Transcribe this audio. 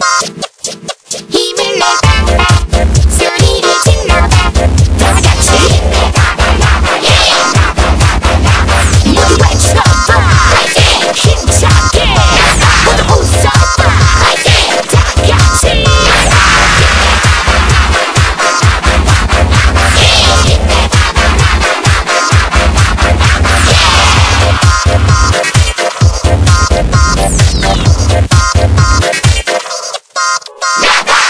Bye. Yes!